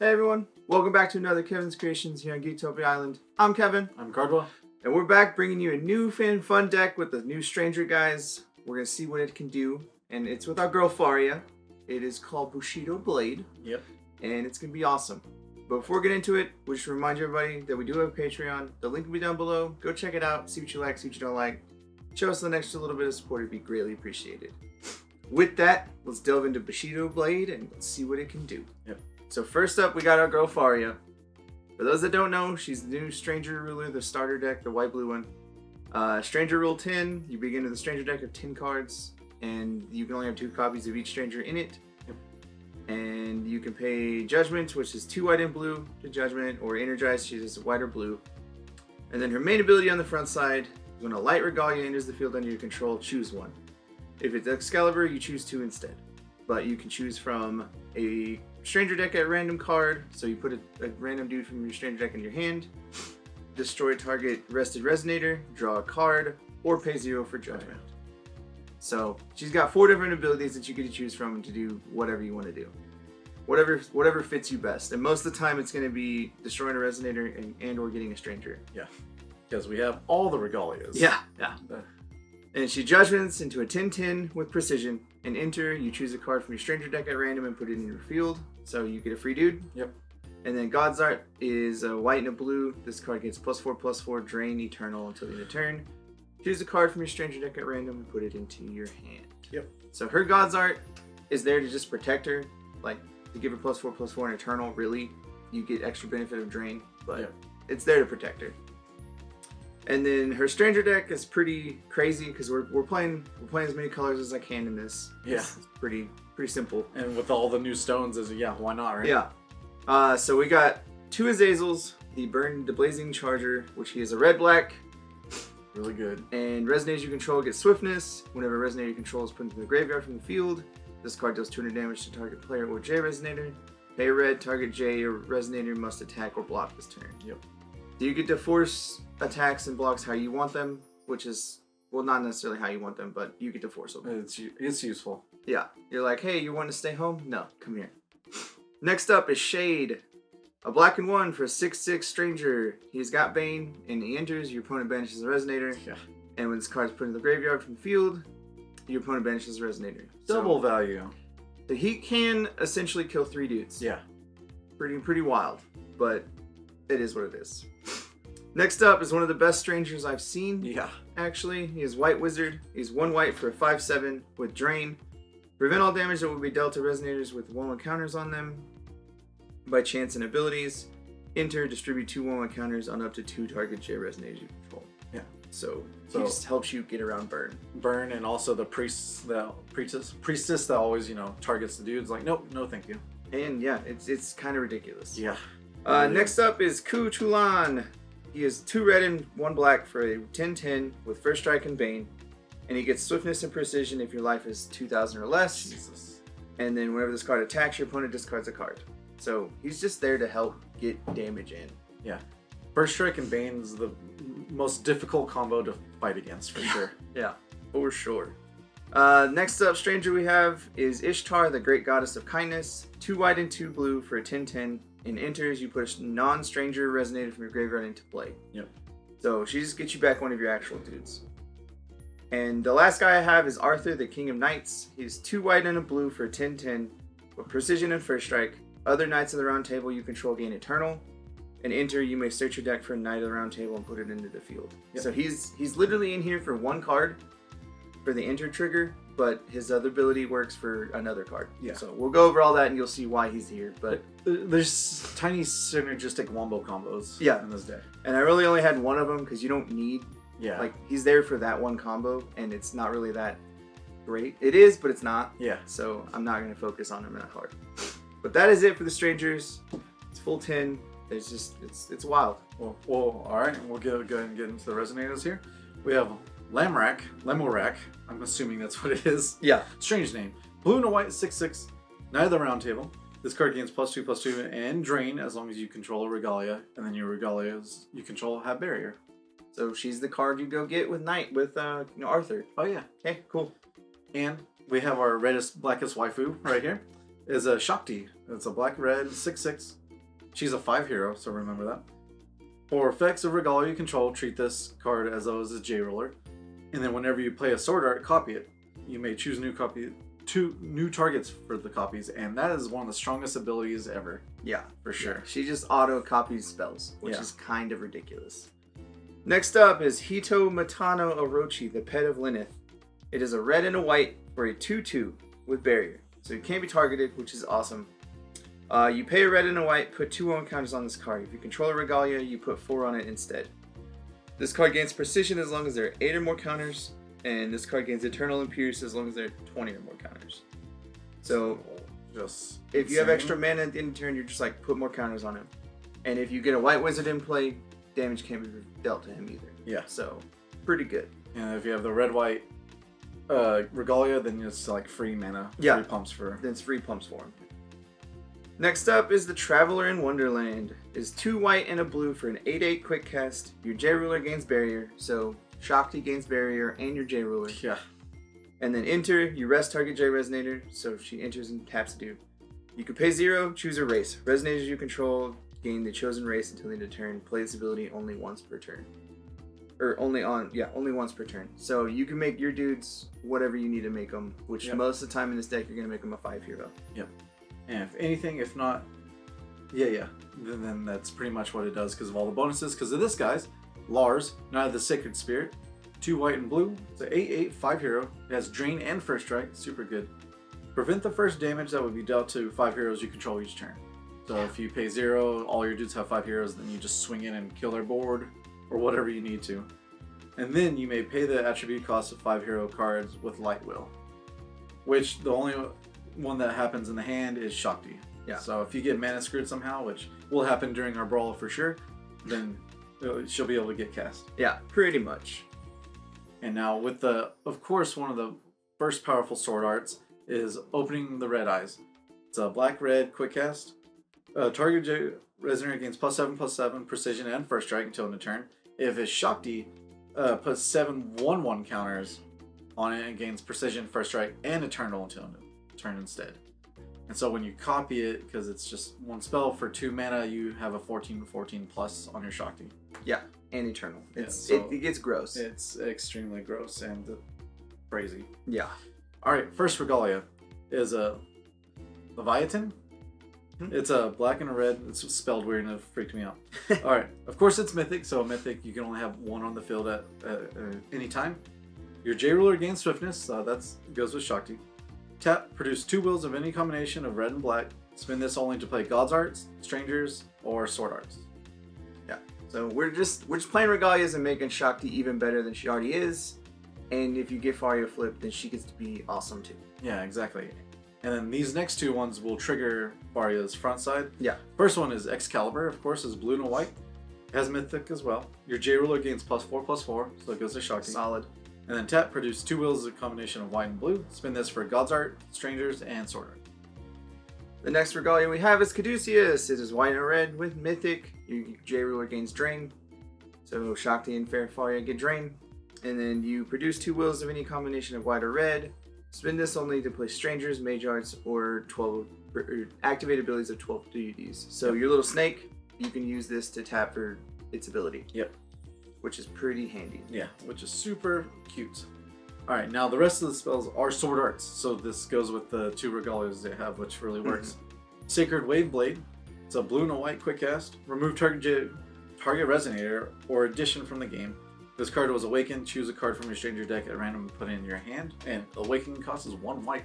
Hey everyone, welcome back to another Kevin's Kreations here on Geektopia Island. I'm Kevin, I'm Cardwell. and we're back bringing you a new fan fun deck with the new Stranger guys. We're gonna see what it can do, and it's with our girl Faria. It is called Bushido Blade, Yep. and it's gonna be awesome. But before we get into it, we just remind everybody that we do have a Patreon. The link will be down below. Go check it out, see what you like, see what you don't like. Show us an extra little bit of support, it'd be greatly appreciated. With that, let's delve into Bushido Blade and let's see what it can do. Yep. So first up, we got our girl Faria. For those that don't know, she's the new Stranger Ruler, the starter deck, the white blue one. Uh, Stranger Rule 10, you begin with a Stranger deck of 10 cards, and you can only have two copies of each Stranger in it. Yep. And you can pay Judgment, which is two white and blue to Judgment, or Energize, she's just white or blue. And then her main ability on the front side, when a light regalia enters the field under your control, choose one. If it's Excalibur, you choose two instead. But you can choose from a stranger deck at random card, so you put a, a random dude from your stranger deck in your hand, destroy target rested resonator, draw a card, or pay zero for judgment. So she's got four different abilities that you get to choose from to do whatever you want to do. Whatever whatever fits you best. And most of the time it's gonna be destroying a resonator and, and or getting a stranger. Yeah. Because we have all the regalias. Yeah, yeah. And she judgments into a 10-10 with precision. And enter, you choose a card from your stranger deck at random and put it in your field. So you get a free dude. Yep. And then God's Art is a white and a blue. This card gets plus four, plus four, drain eternal until the end of turn. Choose a card from your stranger deck at random and put it into your hand. Yep. So her God's Art is there to just protect her, like to give her plus four, plus four, and eternal. Really, you get extra benefit of drain, but Yep. it's there to protect her. And then her stranger deck is pretty crazy because we're, we're playing we're playing as many colors as I can in this. Yeah. It's pretty pretty simple. And with all the new stones, is yeah, why not, right? Yeah. Uh, so we got two Azazels, the burn the blazing charger, which he is a red black, Really good. and resonator you control gets swiftness. Whenever resonator you control is put into the graveyard from the field, this card deals 200 damage to target player or J resonator. Pay red, target J or resonator must attack or block this turn. Yep. Do you get to force attacks and blocks how you want them, which is well not necessarily how you want them, but you get to force them. It's it's useful. Yeah. You're like, hey, you want to stay home? No, come here. Next up is Shade. A black and one for a 6-6 stranger. He's got Bane, and he enters, your opponent banishes a resonator. Yeah. And when this card is put in the graveyard from the field, your opponent banishes a resonator. So- Double value. So he can essentially kill three dudes. Yeah. Pretty pretty wild. But it is what it is. Next up is one of the best strangers I've seen Yeah. actually. He is White Wizard. He's one white for a 5-7 with Drain. Prevent all damage that will be dealt to resonators with 1-1 counters on them by chants and abilities. Enter, distribute two 1-1 counters on up to two target J resonators you control. Yeah. So, So- he just helps you get around burn. Burn and also the priest that priestess priestess that always you know targets the dudes. Like nope, no, thank you. And yeah, it's it's kind of ridiculous. Yeah. Uh, next up is Cu Chulainn. He is two red and one black for a 10-10 with first strike and bane. And he gets swiftness and precision if your life is 2,000 or less. Jesus. and then whenever this card attacks, your opponent discards a card. So he's just there to help get damage in. Yeah, First strike and bane is the most difficult combo to fight against for sure. Yeah, for sure. Uh, next up, stranger we have is Ishtar, the great goddess of kindness. Two white and two blue for a 10-10. And enters, you put a non-stranger resonator from your graveyard into play. Yep. So she just gets you back one of your actual dudes. And the last guy I have is Arthur, the King of Knights. He's two white and a blue for a 10-10 with precision and first strike. Other knights of the round table you control gain eternal. And enter, you may search your deck for a knight of the round table and put it into the field. Yep. So he's he's literally in here for one card for the enter trigger, but his other ability works for another card. Yeah. So we'll go over all that and you'll see why he's here. But uh, There's tiny synergistic wombo combos. Yeah. In this deck. and I really only had one of them because you don't need Yeah. like he's there for that one combo and it's not really that great. It is, but it's not. yeah. So I'm not gonna focus on him that hard. But that is it for the strangers. It's full ten. It's just it's it's wild. Well, well, all right. We'll go, go ahead and get into the resonators here. We have Lamrak, Lemorak. I'm assuming that's what it is. Yeah. Strange name. Blue and a white, 6 6. Knight of the Round Table. This card gains plus 2 plus 2 and drain as long as you control a regalia. And then your regalias you control have barrier. So she's the card you go get with Knight with uh you know, Arthur. Oh, yeah. Okay, cool. And we have our reddest, blackest waifu right here. Is a Shakti. It's a black red 6 6 She's a five hero, so remember that. For effects of Regalia you control, treat this card as though it's a J ruler. And then whenever you play a sword art, copy it. You may choose new copy two new targets for the copies, and that is one of the strongest abilities ever, Yeah, for sure. She just auto copies spells, which Yeah. is kind of ridiculous. Next up is Hitomatano-Orochi, the pet of Lenneth. It is a red and a white for a 2 2 with barrier. So it can't be targeted, which is awesome. Uh, you pay a red and a white, put two on counters on this card. If you control a Regalia, you put four on it instead. This card gains precision as long as there are eight or more counters, and this card gains eternal and pierce as long as there are 20 or more counters. So just if you have extra mana at the end of turn, you're just like put more counters on him. And if you get a white wizard in play, damage can't be dealt to him either. Yeah. So pretty good. And if you have the red white uh, Regalia, then it's like free mana. Yeah. Free pumps for. Then it's free pumps for him. Next up is the Traveler in Wonderland. Is two white and a blue for an 8-8 quick cast. Your J ruler gains barrier, so Shakti gains barrier and your J ruler. Yeah. And then enter, you rest target J Resonator, so she enters and taps a dude. You can pay zero, choose a race. Resonators you control gain the chosen race until the end of turn. Play this ability only once per turn. Or only on, yeah, only once per turn. So you can make your dudes whatever you need to make them, which Yep. most of the time in this deck you're going to make them a 5 hero. And if anything, if not, yeah, yeah, then, then that's pretty much what it does because of all the bonuses. Because of this guy's Lars, Knight of the Sacred Spirit, two white and blue. It's an 8 8 5 hero. It has Drain and First Strike, super good. Prevent the first damage that would be dealt to five heroes you control each turn. So if you pay zero, all your dudes have five heroes, then you just swing in and kill their board or whatever you need to. And then you may pay the attribute cost of five hero cards with Light Will, which the only one that happens in the hand is Shakti. Yeah. So if you get mana screwed somehow, which will happen during our brawl for sure, then uh, she'll be able to get cast. Yeah, pretty much. And now with the, of course, one of the first powerful sword arts is opening the red eyes. It's a black red quick cast. Uh, target J- resonator gains plus seven plus seven precision and first strike until end of turn. If it's Shakti, uh, puts seven one one counters on it and gains precision, first strike, and eternal until end of turn instead. And so when you copy it, because it's just one spell for two mana, you have a 14 14 plus on your Shakti. Yeah, and Eternal. Yeah, It's, so- it, it gets gross. It's extremely gross and crazy. yeah. All right, first regalia is a Laevateinn. Hmm. It's a black and a red. It's spelled weird and it freaked me out. All right, of course it's mythic, so mythic you can only have one on the field at uh, uh, any time. Your J ruler gains swiftness. Uh, that's goes with Shakti. Tap produce two wheels of any combination of red and black. Spin this only to play God's Arts, Strangers, or Sword Arts. Yeah. So we're just we're just playing Regalias and making Shakti even better than she already is. And if you get Faria flip, then she gets to be awesome too. Yeah, exactly. And then these next two ones will trigger Faria's front side. Yeah. First one is Excalibur, of course, is blue and white. Has Mythic as well. Your J ruler gains plus four plus four, so it goes to Shakti. Solid. And then tap produce two wheels, of a combination of white and blue. Spin this for God's Art, Strangers, and Sword Art. The next Regalia we have is Caduceus. It is white and red with Mythic. Your J ruler gains Drain. So Shakti and Fair Faria get Drain. And then you produce two wheels of any combination of white or red. Spin this only to play Strangers, Mage Arts, or 12 or activate abilities of 12 DUDs. So Yep. your little snake, you can use this to tap for its ability. Yep. Which is pretty handy. Yeah, which is super cute. All right, now the rest of the spells are sword arts, so this goes with the two regalias they have, which really works. Mm-hmm. Sacred Wave Blade. It's a blue and a white quick cast. Remove target target resonator or addition from the game. This card was awakened. Choose a card from your stranger deck at random and put it in your hand. And awakening cost is one white.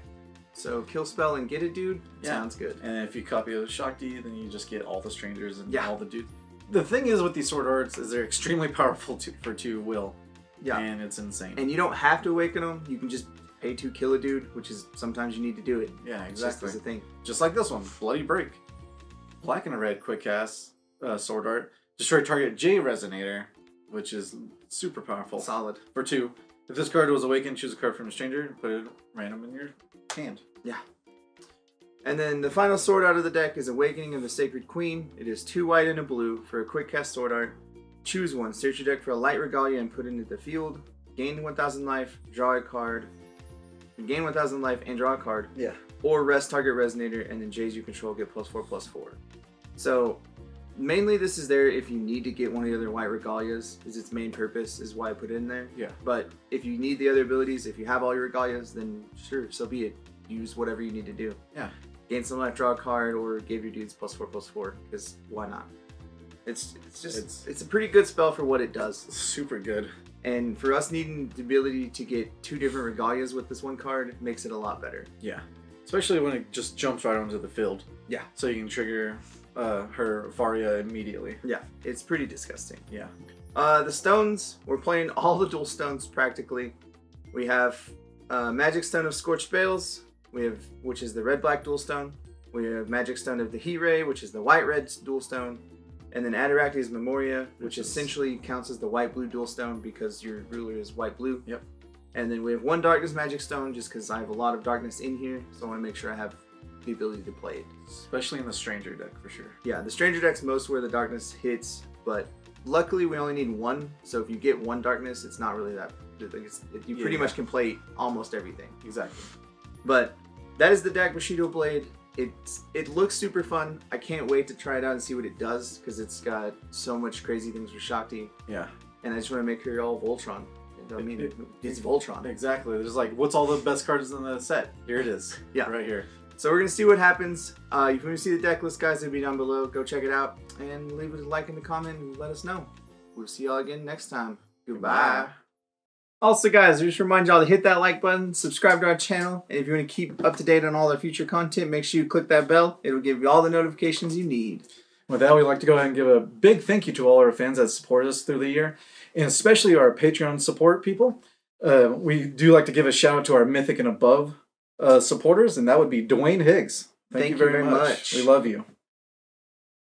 So kill spell and get it, dude. Yeah. Sounds good. And if you copy a Shakti, then you just get all the strangers and Yeah. all the dudes. The thing is with these sword arts is they're extremely powerful to, for two will. Yeah. And it's insane. And you don't have to awaken them. You can just pay to kill a dude, which is sometimes you need to do it. yeah, just exactly. a thing. just like this one, Bloody Break. Black and a red quick cast uh, sword art. Destroy target J resonator, which is super powerful. Solid. For two, if this card was awakened, choose a card from a stranger and put it random in your hand. And then the final sword art of the deck is Awakening of the Sacred Queen. It is two white and a blue for a quick cast sword art. Choose one. Search your deck for a light regalia and put it into the field. Gain 1,000 life, draw a card. Gain 1,000 life and draw a card. Yeah. Or rest target resonator, and then J's you control get plus four plus four. So mainly this is there if you need to get one of the other white regalias. Is its main purpose is why I put it in there. Yeah. But if you need the other abilities, if you have all your regalias, then sure, so be it. Use whatever you need to do. Yeah. Gain some life, draw a card, or give your dudes plus four plus four. Because why not? It's it's just It's- it's, a pretty good spell for what it does. Super good. And for us needing the ability to get two different regalias with this one card makes it a lot better. Yeah. Especially when it just jumps right onto the field. Yeah. So you can trigger uh, her Faria immediately. Yeah, it's pretty disgusting. Yeah. Uh, the stones, we're playing all the dual stones practically. We have uh, Magic Stone of Scorched Bales, we have which is the red black dual stone. We have Magic Stone of the Heat Ray, which is the white red dual stone. And then Attoractia's Memoria, which, essentially counts as the white blue dual stone because your ruler is white blue. Yep. And then we have one Darkness Magic Stone just because I have a lot of darkness in here, so I want to make sure I have the ability to play it. Especially in the Stranger deck for sure. Yeah, the Stranger deck's most where the darkness hits, but luckily we only need one. So if you get one darkness, it's not really that. It's, it, you pretty yeah. much can play almost everything. Exactly. But that is the deck Bushido Blade. It's it looks super fun. I can't wait to try it out and see what it does because it's got so much crazy things with Shakti, Yeah. and I just want to make her all Voltron. I mean, It- it's Voltron. Exactly. There's like, what's all the best cards in the set? Here it is. Yeah. Right here. So we're gonna see what happens. Uh, if you want to see the deck list, guys, it'll be down below. Go check it out and leave a like in the comment and let us know. We'll see y'all again next time. Goodbye. Also, guys, just remind y'all to hit that like button, subscribe to our channel, and if you want to keep up to date on all our future content, make sure you click that bell. It'll give you all the notifications you need. With that, we'd like to go ahead and give a big thank you to all our fans that support us through the year, and especially our Patreon support people. Uh, we do like to give a shout out to our Mythic and Above uh, supporters, and that would be Dwayne Higgs. Thank, you very, much. We love you.